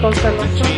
constelação.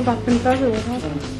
좀 바쁜 따서 오라고.